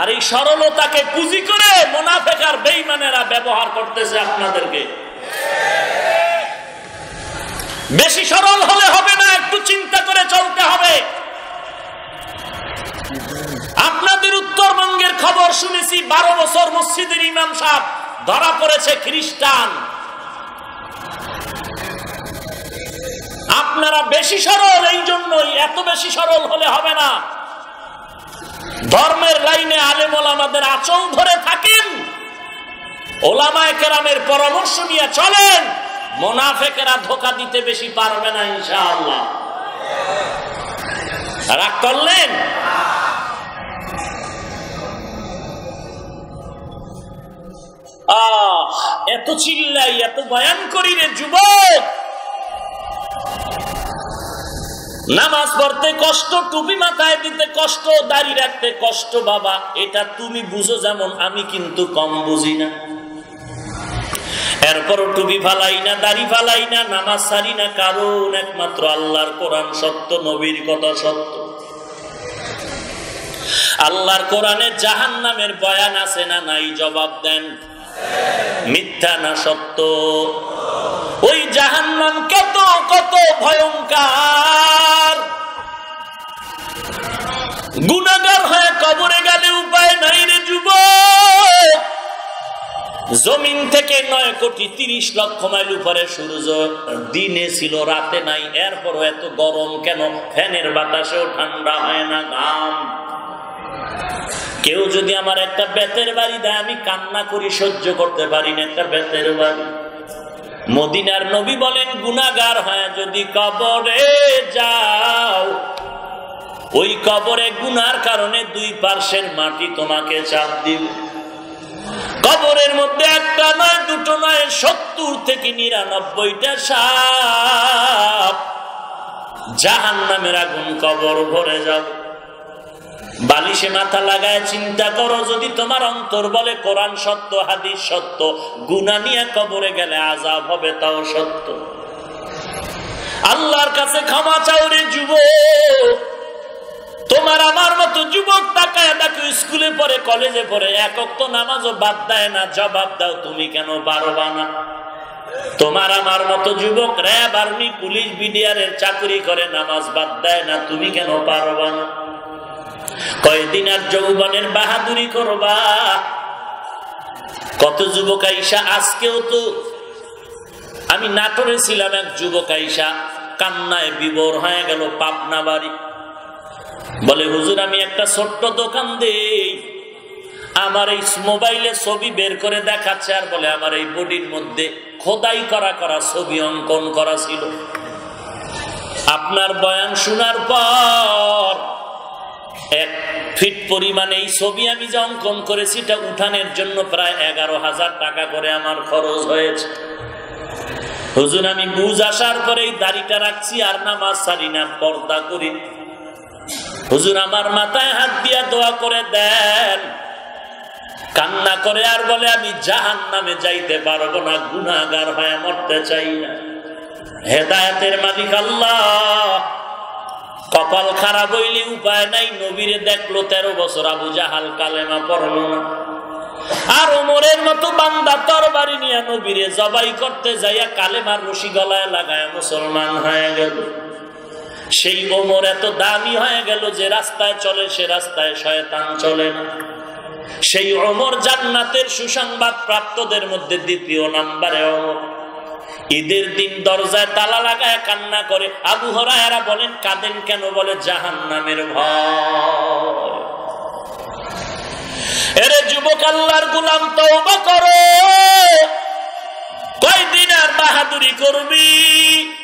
আর এই সরলতাকে পুঁজি করে মোনাফেকার বেইমানেরা ব্যবহার করতেছে আপনাদেরকে। বেশি সরল হলে হবে না, একটু চিন্তা করে চলতে হবে। আপনাদের উত্তরবঙ্গের খবর শুনেছি, বারো বছর মসজিদের ইমাম সাহ ধরা পড়েছে খ্রিস্টান। আপনারা বেশি সরল এই জন্যই এত বেশি সরল হলে হবে না। ধর্মের লাইনে আলেমল আমাদের আচল ধরে থাকেন। ওলামায় কেরামের পরামর্শ নিয়ে চলেন। মোনাফেকেরা ধোকা দিতে বেশি পারবে না, ইনশাআল্লাহ। রাগ করলেন? এত চিল্লাই, এত বয়ান করি রে যুবক। নামাজ পড়তে কষ্ট, টুপি মাথায় দিতে কষ্ট, দাড়ি রাখতে কষ্ট, বাবা, এটা তুমি বুঝো যেমন আমি কিন্তু কম বুঝি না। এরপরও টুপি ফালাই না, দাড়ি ফালাই না, নামাজ সারি না, কারণ একমাত্র আল্লাহর কোরআন সত্য, নবীর কথা সত্য। আল্লাহর কোরআনে জাহান নামের বয়ান আছে না নাই, জবাব দেন। মিথ্যা না সত্য? ওই জাহান নাম কত কত ভয়ঙ্কর। জমিন থেকে নয় কোটি তিরিশ লক্ষ মাইল উপরে সূর্য। দিনে ছিল, রাতে নাই। এরপর এত গরম কেন? ফ্যানের বাতাসেও ঠান্ডা হয় না ঘাম। কেউ যদি আমার একটা বেতের বাড়ি দেয়, আমি কান্না করি, সহ্য করতে পারি না একটা বেতের বাড়ি। মদিনার নবী বলেন গুনাগার হয় যদি কবরে যাও, ওই কবরে গুনার কারণে দুই পার্শ্বের মাটি তোমাকে চাপ দিবে। কবরের মধ্যে একটা নয়, দুটো নয়, সত্তর থেকে নিরানব্বইটা সাপ। জাহান নামের আগুন কবর ভরে যাবে। বালিশে মাথা লাগায় চিন্তা করো, যদি তোমার অন্তর বলে কোরআন সত্য, হাদিস সত্য গুনা নিয়ে কবরে গেলে আজাব হবে, তাও সত্য। আল্লাহর কাছে ক্ষমা চাউরে যুব তোমার আমার মতো যুবক তাকায় দেখো, স্কুলে পড়ে, কলেজে পড়ে একক তো নামাজও বাদ দেয় না, জবাব দাও, তুমি কেন পারবা না? তোমার আমার মতো যুবক র্যাব, আর্মি, পুলিশ বিডিআরের চাকরি করে, নামাজ বাদ দেয় না, তুমি কেন পারবা না? কয়দিন আর যৌবনের বাহাদুরি করবা? কত যুবক আইসা, আজকেও তো আমি নাটোরে ছিলাম, এক যুবক আইসা কান্নায় বিবর হয়ে গেল, পাবনা বাড়ি। বলে, হুজুর, আমি একটা ছোট্ট দোকান দেই। আমার এই মোবাইলে ছবি বের করে দেখাচ্ছে। আর বলে, আমার এই বডির মধ্যে খোদাই করা করা ছবি অঙ্কন করা ছিল। আপনার বয়ান শোনার পর এক ফিট পরিমাণে এই ছবি আমি যে অঙ্কন করেছি, এটা উঠানের জন্য প্রায় এগারো হাজার টাকা করে আমার খরচ হয়েছে। হুজুর, আমি বুঝ আসার পরে এই দাড়িটা রাখছি আর নামাজ সারি না, পর্দা করি। হুজুর, আমার মাথায় হাত দিয়া দোয়া করে দেন। কান্না করে আর বলে, আমি জাহান নামে যাইতে পারব না গুনাগার হয়ে মরতে চাই না। হেদায়তের মালিক আল্লাহ। কপাল খারাপ হইলে উপায় নাই, নবীরে দেখল তেরো বছর আবু জাহাল কালেমা পড়ল না। আর ওমরের মতো বান্দা তরবারি নিয়ে নবীরে জবাই করতে যাইয়া কালেমার রশি গলায় লাগায় মুসলমান হয়ে গেল। সেই ওমর এত দামি হয়ে গেল যে রাস্তায় চলে, সে রাস্তায় শয়তান চলে না। সেই অমর জান্নাতের সুসংবাদ প্রাপ্তদের মধ্যে দ্বিতীয় নাম্বারে অমর ঈদের দিন দরজায় তালা লাগায় কান্না করে। আবু হরায়রা বলেন, কাঁদেন কেন? বলে জাহান নামের ভয়। এরে যুবক আল্লাহর গুলাম, তওবা করো। কয়দিন আর বাহাদুরি করবি?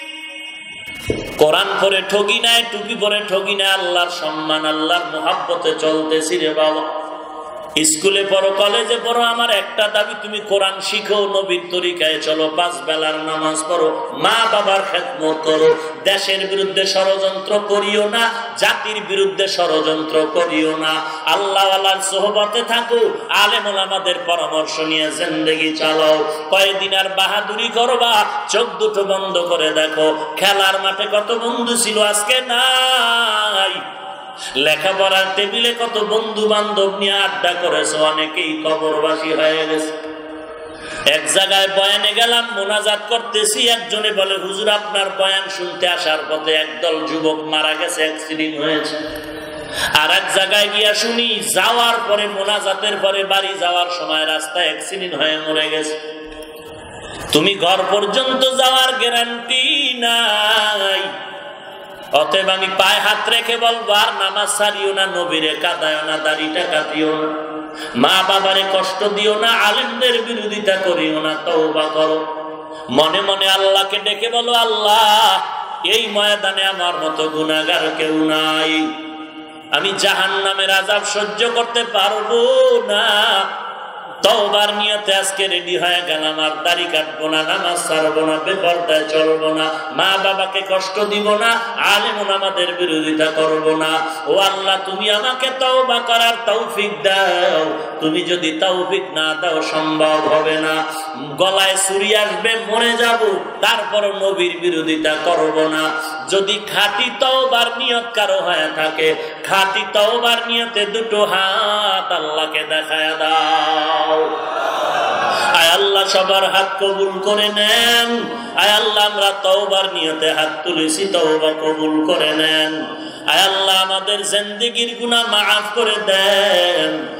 কোরআন পরে ঠগি নাই, টুপি পরে ঠগি নাই, আল্লাহর সম্মান, আল্লাহর মোহাব্বতে চলতেছি রে বাবা। স্কুলে পড়ো, কলেজে পড়ো, আমার একটা দাবি, তুমি কোরআন শিখো, নবীর তরিকায় চলো, পাঁচ বেলার নামাজ পড়ো, মা বাবার খেদমত করো, দেশের বিরুদ্ধে ষড়যন্ত্র করিও না, জাতির বিরুদ্ধে ষড়যন্ত্র করিও না। আল্লাহ আল্লাহর সোহবতে থাকো, আলেমুল আমাদের পরামর্শ নিয়ে জিন্দেগি চালাও। কয়েকদিন আর বাহাদুরি করবা, চোখ দুটো বন্ধ করে দেখো, খেলার মাঠে কত বন্ধু ছিল, আজকে নাই। লেখাপড়ার টেবিলে কত বন্ধু বান্ধব নিয়ে আড্ডা করেছে, অনেকেই কবরবাসী হয়ে গেছে। এক জায়গায় বয়ানে গেলাম, মোনাজাত করতেছি, একজনে বলে, হুজুর, আপনার বয়ান শুনতে আসার পথে একদল যুবক মারা গেছে অ্যাক্সিডেন্ট হয়েছে। আর এক জায়গায় গিয়া শুনি, যাওয়ার পরে, মোনাজাতের পরে বাড়ি যাওয়ার সময় রাস্তায় অ্যাক্সিডেন্ট হয়ে মরে গেছে। তুমি ঘর পর্যন্ত যাওয়ার গ্যারান্টি নাই। অতএব আমি পায়ে হাত রেখে বলব, আর নামাজ সারিও না, নবীরে কাদায় না দাড়িটা কাটিও না। মা বাবারে কষ্ট দিও না, আলিমদের বিরোধিতা করিও না, তওবা করো। মনে মনে আল্লাহকে ডেকে বলো, আল্লাহ, এই ময়দানে আমার মতো গুণাগার কেউ নাই। আমি জাহান নামের আজাব সহ্য করতে পারব না। তওবার নিয়তে আজকে রেডি হয়ে গেলাম, আর দাড়ি কাটবো না, নামাজ ছাড়বো না, বেপরদায় চলবো না, মা বাবাকে কষ্ট দিব না, আলেমন আমাদের বিরোধিতা করব না। ও আল্লাহ, তুমি আমাকে তওবা করার তৌফিক দাও। তুমি যদি তৌফিক না দাও, সম্ভব হবে না। গলায় ছুরি আসবে, মরে যাব তারপর নবীর বিরোধিতা করব না। যদি খাঁটি তওবার নিয়ত কারও হয়ে থাকে, খাঁটি তওবার নিয়তে দুটো হাত আল্লাহকে দেখায় দাও। আয় আল্লাহ সবার হাত কবুল করে নেন। আয় আল্লাহ আমরা তওবার নিয়তে হাত তুলেছি, তওবা কবুল করে নেন। আয় আল্লাহ আমাদের জিন্দেগির গুনাহ মাফ করে দেন।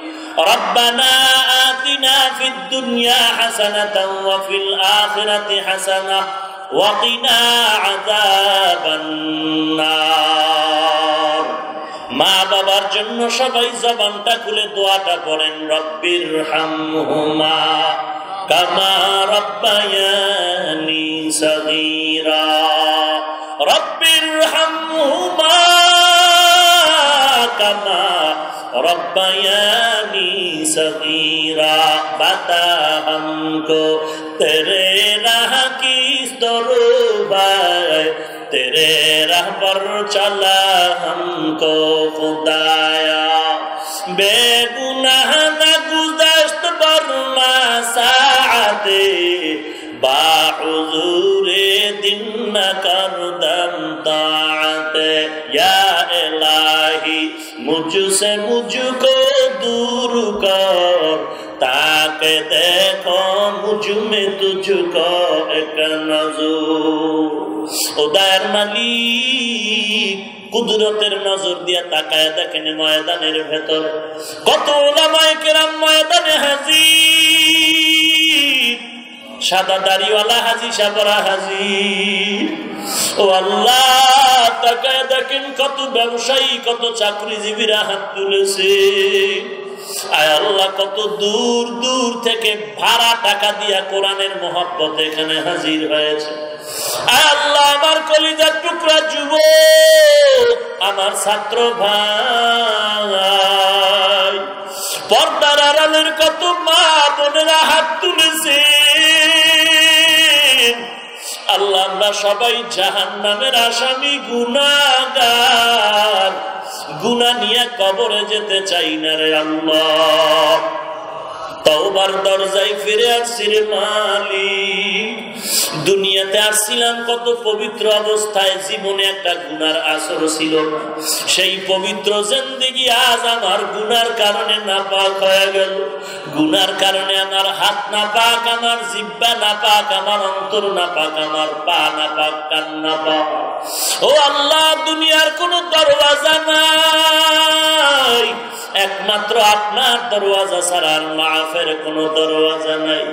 ربنا آتنا في الدنيا حسنة وفي الآخرة حسنة وقنا عذاب النار মা বাবার জন্য সবাই জবানটা খুলে দোয়াটা পড়েন রব্বির হামহুমা কামা রব্বায়ানি সগীরা রব্বির হামহুমা কামা ربیانی صغیرہ بتا ہم کو تیرے راہ کی دروبائے تیرے راہ پر چلا ہم کو خدایا بے گناہ نہ گزشت برنا ساعتے با حضور دن نہ کردم طاعت یا الہ मुझसे मुझको दूर कर ताके देखो मुझ में तुझको एक नजर উদয়ের মালিক কুদরতের নজর দিয়ে তাকায় দেখেন ময়দানের ভেতর কত ওলামায় কেরাম ময়দানে হাজির সাদা দাড়িওয়ালা হাজি, সাবরা হাজি। ও আল্লাহ, তাকায় দেখেন কত ব্যবসায়ী, কত চাকরিজীবীরা হাত তুলেছে। আয় আল্লাহ, কত দূর দূর থেকে ভাড়া টাকা দিয়া কোরআনের মহব্বত এখানে হাজির হয়েছে। আল্লাহ, আমার কলিজার টুকরা যুব আমার ছাত্র ভাই। পর্দার আড়ালের কত মা বোনেরা হাত তুলেছে আল্লাহ, আমরা সবাই জাহান নামের আসামি গুনাগার গুনা নিয়ে কবরে যেতে চাই না রে আল্লাহ। তওবার দরজায় ফিরে আসছি রে দুনিয়াতে আসছিলাম কত পবিত্র অবস্থায়, জীবনে একটা গুনার আসর ছিল সেই পবিত্র জিন্দেগি আজ আমার গুনার কারণে না পাক হয়ে গেল। গুনার কারণে আমার হাত না পাক আমার জিব্বা না পাক আমার অন্তর না পাক আমার পা না পাক কান না পাক ও আল্লাহ, দুনিয়ার কোন দরওয়াজা নাই। একমাত্র আপনার দরওয়াজা ছাড়া আর মাফের কোন দরওয়াজা নাই।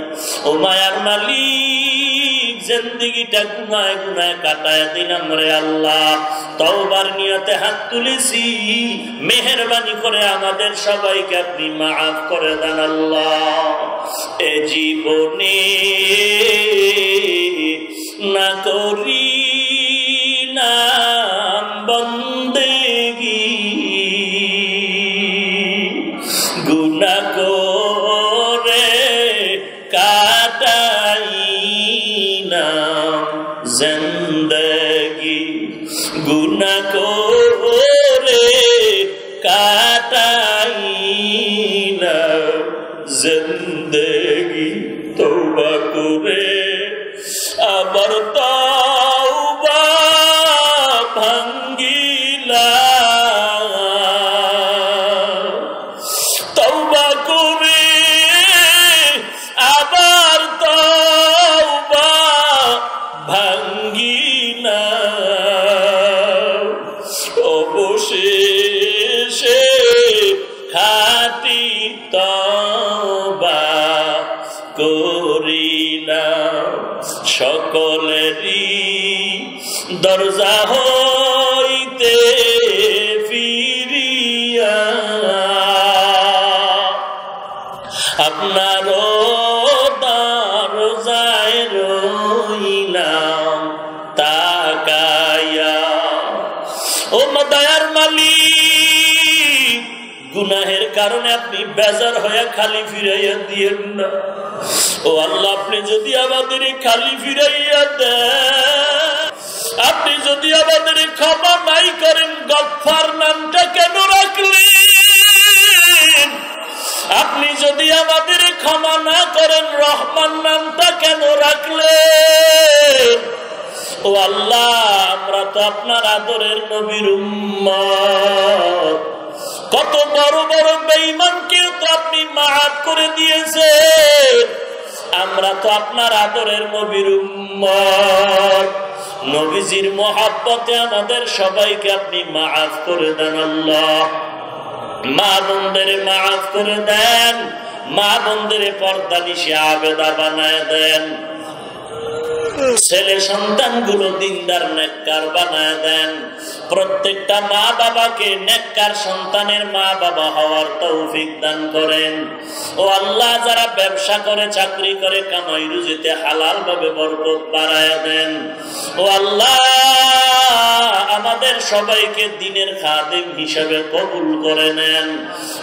ও মায়ার মালিক জিন্দিগিটা গুনায় গুনায় কাটায় দিলাম রে আল্লাহ। তওবার নিয়তে হাত তুলেছি। মেহরবানি করে আমাদের সবাইকে আপনি করে দেন আল্লাহ। এ জীবনে না করি নাম কারণে আপনি বেজার হয়ে খালি ফিরাইয়া দিয়েন না। ও আল্লাহ, আপনি যদি আমাদের খালি ফিরাইয়া দেন, আপনি যদি আমাদের ক্ষমা নাই করেন গফার নামটা কেন রাখলেন? আপনি যদি আমাদের ক্ষমা না করেন, রহমান নামটা কেন রাখলেন? ও আল্লাহ, আমরা তো আপনার আদরের নবীর উম্মত। কত বড় বড় বেঈমানকে তো আপনি মাফ করে দিয়েছে আমরা তো আপনার আদরের নবীর নবীজির মহাব্বতে আমাদের সবাইকে আপনি মাফ করে দেন আল্লাহ। মা বোনদের মাফ করে দেন। মা বোনদের পর্দা নিশে আবেদা বানায় দেন। ছেলে সন্তানগুলো দিনদার নেককার বানায় দেন। প্রত্যেকটা মা বাবাকে নেককার সন্তানের মা বাবা হওয়ার তৌফিক দান করেন। ও আল্লাহ যারা ব্যবসা করে, চাকরি করে, কামাই রুজিতে হালাল ভাবে বরকত বাড়ায় দেন। ও আল্লাহ, আমাদের সবাইকে দিনের খাদেম হিসাবে কবুল করে নেন।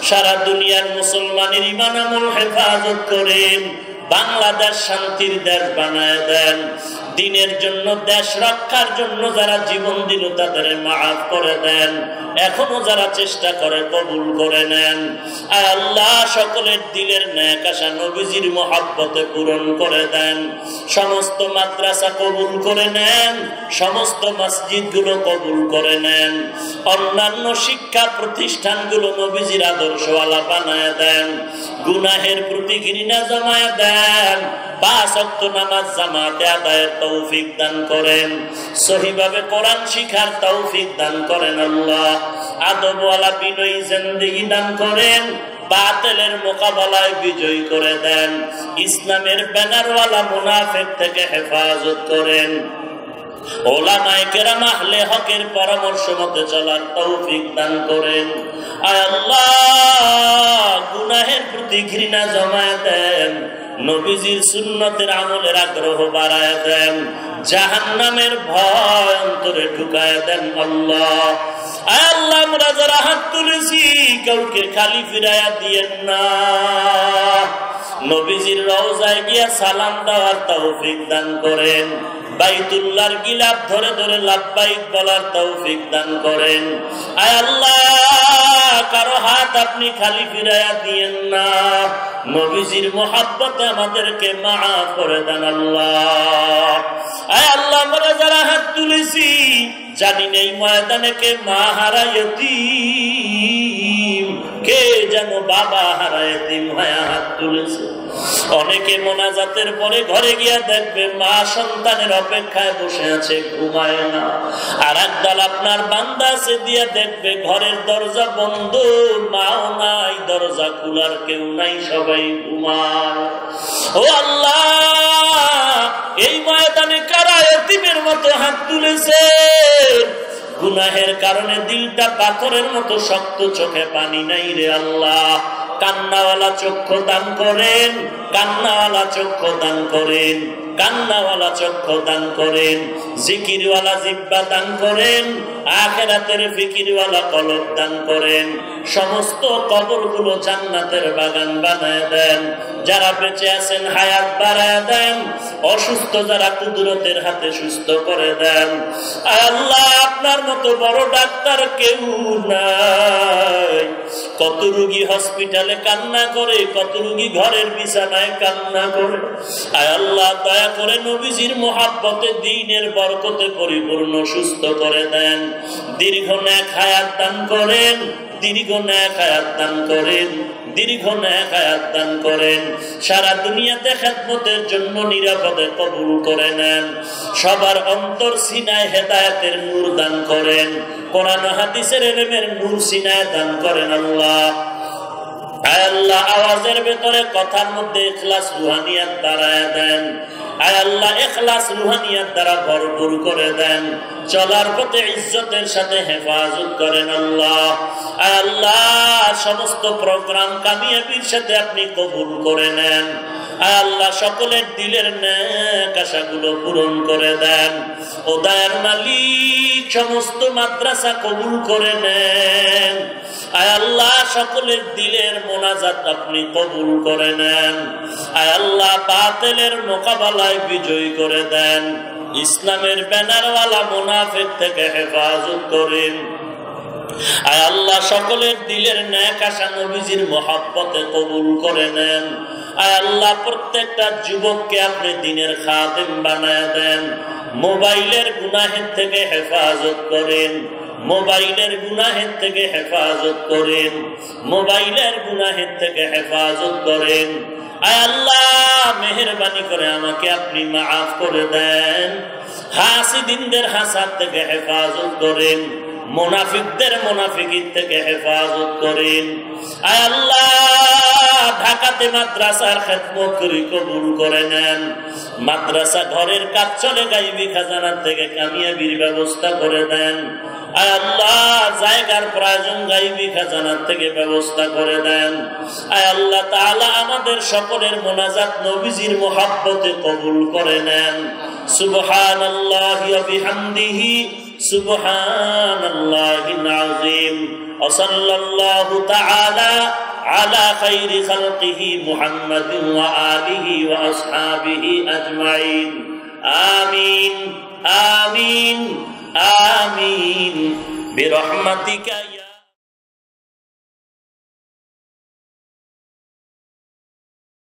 সারা দুনিয়ার মুসলমানের ইমান আমল হেফাজত করেন। বাংলাদেশ শান্তির দেশ বানায় দেন। দিনের জন্য, দেশ রক্ষার জন্য যারা জীবন দিল তাদের মাফ করে দেন। এখনও যারা চেষ্টা করে, কবুল করে নেন। আল্লাহ সকলের দিলের ন্যাক আশা নবীজির মহাব্বতে পূরণ করে দেন। সমস্ত মাদ্রাসা কবুল করে নেন, সমস্ত মসজিদগুলো কবুল করে নেন। অন্যান্য শিক্ষা প্রতিষ্ঠানগুলো নবীজির আদর্শওয়ালা বানায় দেন। গুনাহের প্রতি ঘৃণা জমায় দেন। বাতিলের মোকাবেলায় বিজয় করে দেন। ইসলামের ব্যানারওয়ালা থেকে হেফাজত করেন। ওলামায় কেরাম আহলে হকের পরামর্শ মতে চলার তৌফিক দান করেন। আয় আল্লাহ, গুনাহের প্রতি ঘৃণা জমায় দেন নবীজির সুন্নতের আমলের আগ্রহ বাড়ায় দেন, জাহান্নামের ভয় অন্তরে ঢুকায় দেন আল্লাহ। আল্লাহ, আমরা হাত তুলেছি, কাউকে খালি ফিরাইয়া দিয়েন না। নবীজির রওজায় গিয়া সালাম দেওয়ার তৌফিক দান করেন। বাইতুল্লাহর গিলাপ ধরে ধরে লাভবাইক বলার তৌফিক দান করেন। আয় আল্লাহ, কারও হাত আপনি খালি ফিরাইয়া দিয়েন না। নবীজির মোহাব্বতে আমাদেরকে মাফ করে দেন আল্লাহ। আয় আল্লাহ, আমরা যারা হাত তুলেছি, জানি নেই ময়দানে কে মা হারায়তি কে যেন বাবা হারায়তিম হয়ে হাত তুলেছে। অনেকে মোনাজাতের পরে ঘরে গিয়া দেখবে মা সন্তানের অপেক্ষায় বসে আছে, ঘুমায় না। আর একদল আপনার বান্দা আছে দিয়া দেখবে ঘরের দরজা বন্ধ, মাও নাই, দরজা খোলার কেউ নাই, সবাই ঘুমায়। ও আল্লাহ, এই ময়দানে কারা এতিমের মতো হাত তুলেছে? গুনাহের কারণে দিলটা পাথরের মতো শক্ত চোখে পানি নাই রে আল্লাহ। কান্নাওয়ালা চক্ষু দান করেন, কান্নাওয়ালা চক্ষু দান করেন। কান্নাওয়ালা চক্ষু দান করেন, জিকিরওয়ালা জিব্বা দান করেন, আখেরাতের ফিকিরওয়ালা কলব দান করেন। সমস্ত কবরগুলো জান্নাতের বাগান বানায় দেন। যারা বেঁচে আছেন হায়াত বাড়ায় দেন, অসুস্থ যারা কুদরতের হাতে সুস্থ করে দেন। আল্লাহ আপনার মতো বড় ডাক্তার কেউ নাই। কত রুগী হসপিটালে কান্না করে, কত রুগী ঘরের বিছানায় কান্না করে। আয় আল্লাহ, দয়া করে নবীজির মোহাব্বতে দিনের বরকতে পরিপূর্ণ, সুস্থ করে দেন। দীর্ঘ ন্যাক হায়াত দান করেন, দীর্ঘ ন্যাক হায়াত দান করেন, দীর্ঘ ন্যাক হায়াত দান করেন। সারা দুনিয়াতে খেদমতের জন্য নিরাপদে কবুল করে নেন। সবার অন্তর সিনায় হেদায়তের নূর দান করেন। কোরআন হাদিসের এলেমের নূর সিনায় দান করেন আল্লাহ। আল্লাহ, আওয়াজের ভেতরে কথার মধ্যে এখলাস রুহানিয়াত দ্বারা দেন। আয় আল্লাহ এখলাস রুহানিয়াত দ্বারা ভরপুর করে দেন। চলার পথে ইজ্জতের সাথে হেফাজত করেন আল্লাহ। আল্লাহ, সমস্ত প্রোগ্রাম কামিয়াবির সাথে আপনি কবুল করে নেন। আল্লাহ সকলের দিলের ন্যাক আশাগুলো পূরণ করে দেন। ও দায়ের মালিক, সমস্ত মাদ্রাসা কবুল করে নেন। আয় আল্লাহ সকলের দিলের মোনাজাত আপনি কবুল করে নেন। আয় আল্লাহ বাতিলের মোকাবেলায় বিজয়ী করে দেন। ইসলামের ব্যানারওয়ালা মুনাফিক থেকে হেফাজত করেন। আয় আল্লাহ সকলের দিলের ন্যাক আশা নবীজির মহাব্বতে কবুল করে নেন। আর আল্লাহ প্রত্যেকটা যুবককে আপনি দিনের খাদেম বানায় দেন। মোবাইলের গুনাহের থেকে হেফাজত করেন। মোবাইলের গুনাহের থেকে হেফাজত করেন। মোবাইলের গুনাহের থেকে হেফাজত করেন। আল্লাহ মেহরবানি করে আমাকে আপনি মাফ করে দেন। হাসিদিনদের হাসার থেকে হেফাজত করেন। মোনাফিকদের মোনাফিকির থেকে হেফাজত করেন। আল্লাহ, ঢাকাতে মাদ্রাসার খেদমত কবুল করে নেন। মাদ্রাসা ঘরের কাজ চলে, গাইবি খাজানার থেকে কামিয়াবির ব্যবস্থা করে দেন। আয় আল্লাহ, জায়গার প্রয়োজন, গাইবি খাজানার থেকে ব্যবস্থা করে দেন। আয় আল্লাহ তাআলা আমাদের সকলের মোনাজাত নবীজির মোহাব্বতে কবুল করে নেন। সুবহানাল্লাহি ওয়া বিহামদিহি। سبحان الله العظيم وصلى الله تعالى على خير خلقه محمد وآله وأصحابه أجمعين آمين آمين آمين برحمتك يا